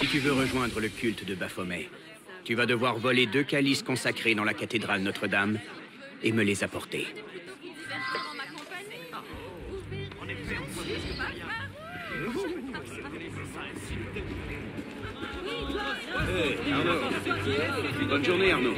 Si tu veux rejoindre le culte de Baphomet, tu vas devoir voler deux calices consacrés dans la cathédrale Notre-Dame et me les apporter. Bonne journée, Arnaud.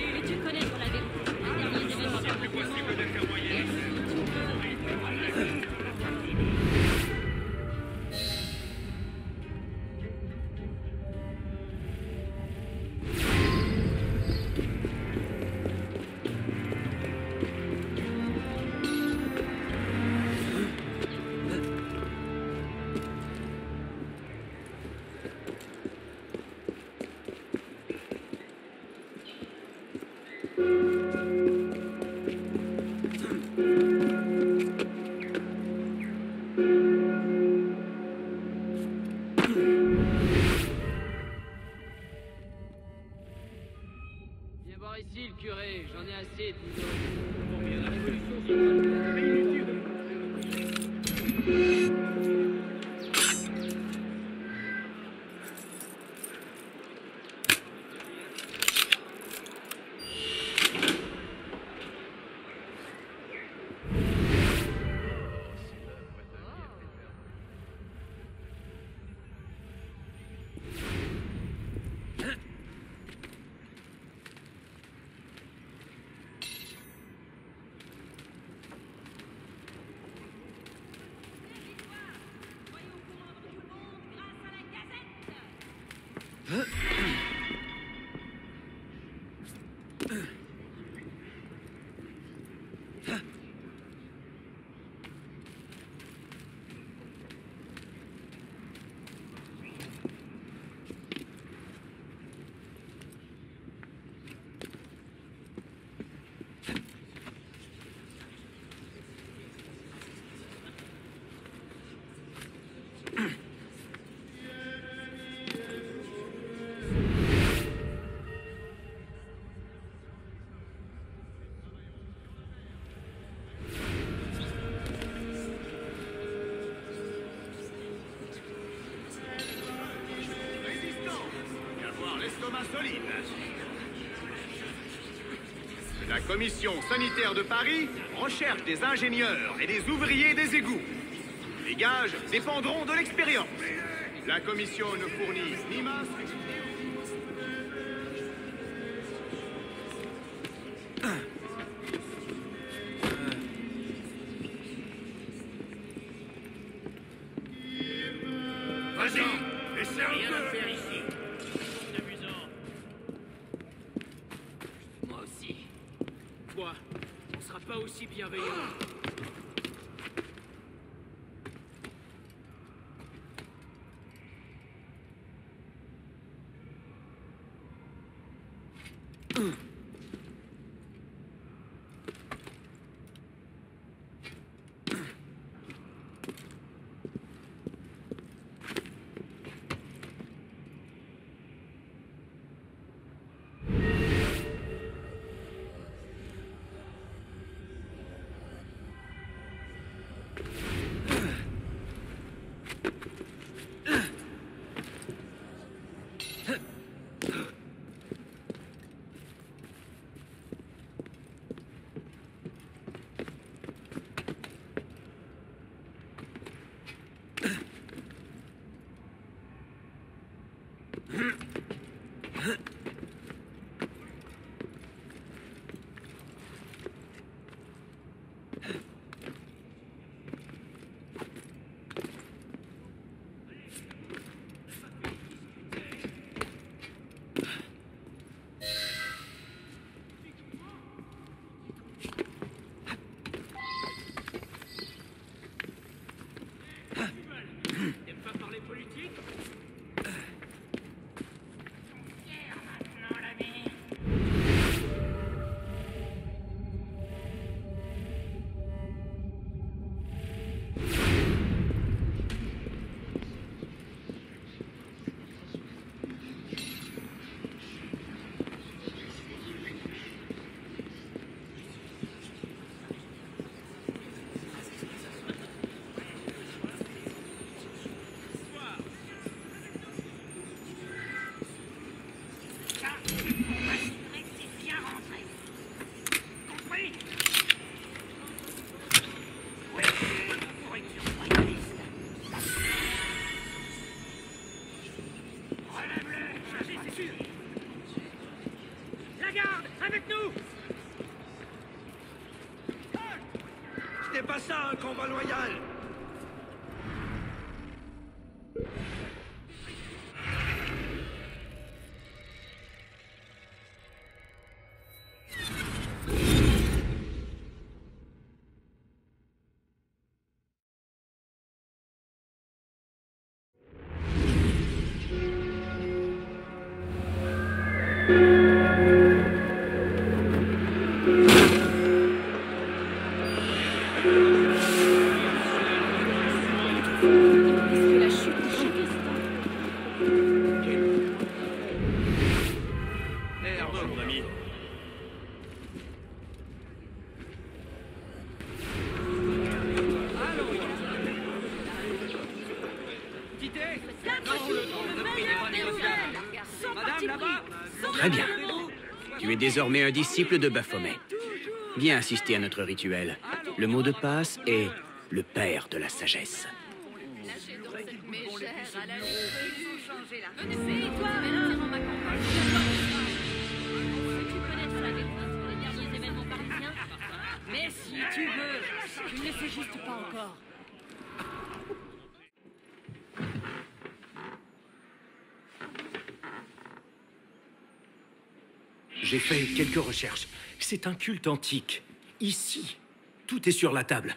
Commission sanitaire de Paris recherche des ingénieurs et des ouvriers des égouts. Les gages dépendront de l'expérience. La commission ne fournit ni masques, pas Huh? ça un combat loyal Très bien. Tu es désormais un disciple de Baphomet. Viens assister à notre rituel. Le mot de passe est le père de la sagesse. Mais si tu veux, tu ne le sais juste pas encore. J'ai fait quelques recherches. C'est un culte antique. Ici, tout est sur la table.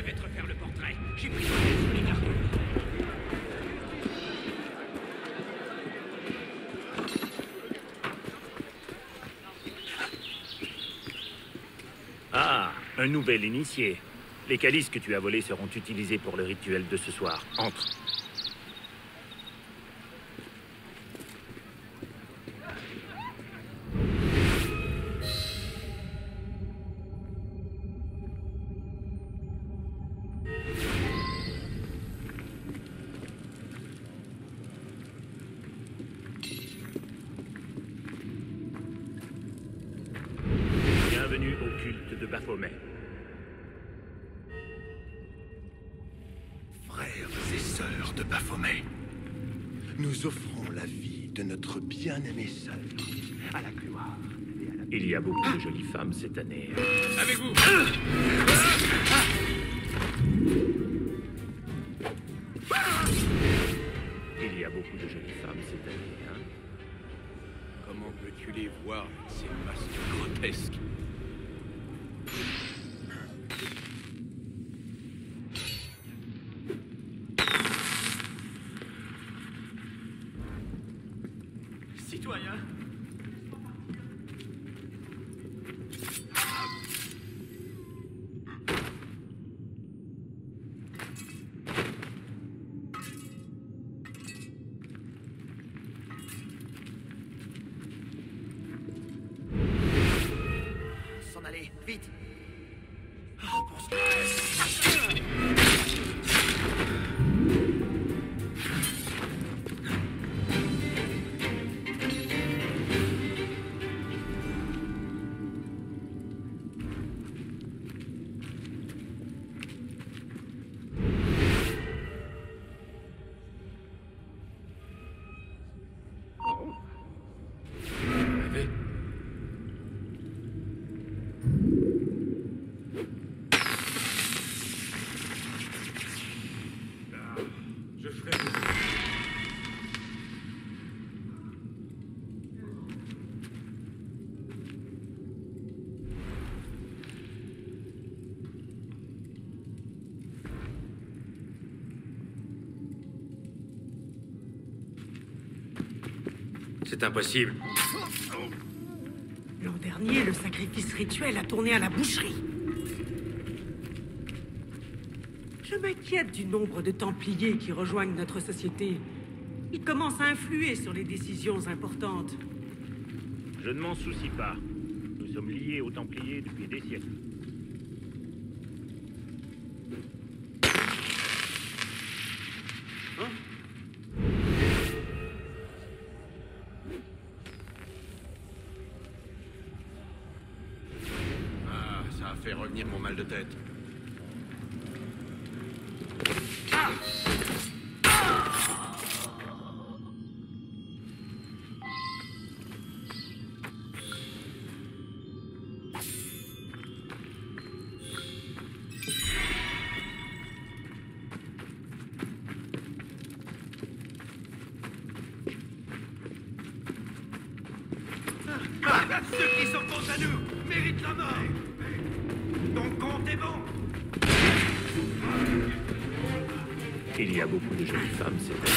Je vais te refaire le portrait. J'ai pris de les. Ah, un nouvel initié. Les calices que tu as volés seront utilisés pour le rituel de ce soir. Entre. De Baphomet, nous offrons la vie de notre bien-aimée sœur à la gloire et à la Il y a beaucoup de jolies femmes cette année. Avec vous. Il y a beaucoup de jolies femmes cette année, hein. Comment peux-tu les voir, ces masques grotesques? Ведь C'est impossible. L'an dernier, le sacrifice rituel a tourné à la boucherie. Je m'inquiète du nombre de Templiers qui rejoignent notre société. Ils commencent à influer sur les décisions importantes. Je ne m'en soucie pas. Nous sommes liés aux Templiers depuis des siècles. A fait revenir mon mal de tête. Ceux qui s'opposent à nous méritent la mort. Il y a beaucoup de jolies femmes, c'est vrai.